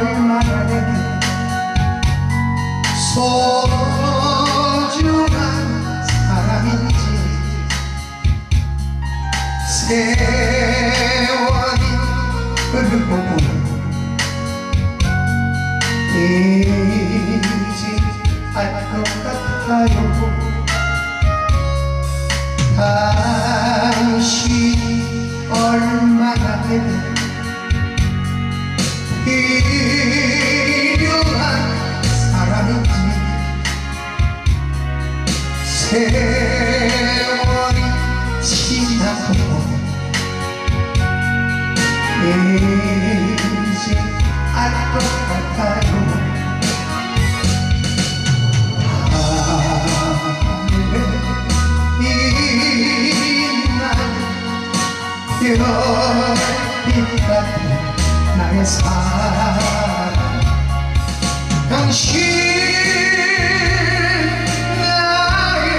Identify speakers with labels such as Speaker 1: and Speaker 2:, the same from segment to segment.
Speaker 1: 내게 소중한 사람인지 세월이 흐르고 이제 알 것 같아요 당신이 얼마나 내게 필요한 사람인지 세월이 지나고 이제 알 것 같아요 별빛 같은 나의 사랑. 당신 나의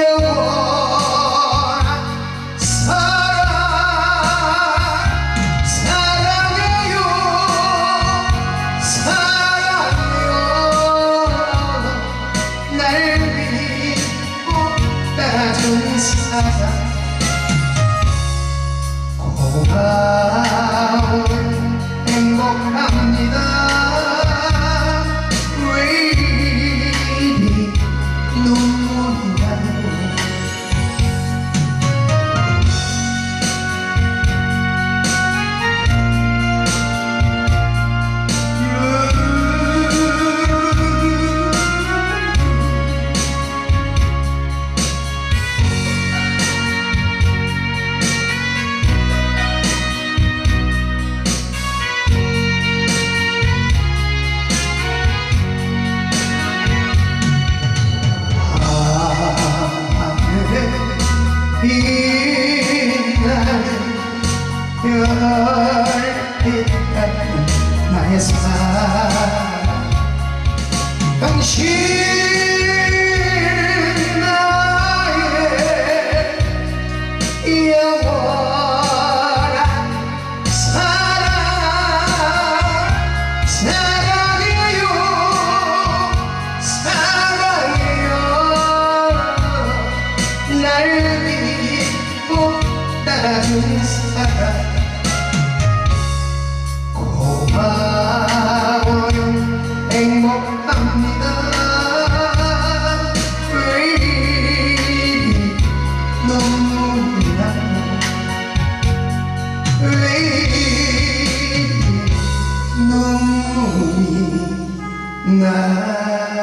Speaker 1: 영원한 사랑. 사랑해요. 사랑해요. 날 믿고 따라준 사랑 고 나의 사랑. 당신 따라준 사랑 눈물이 나요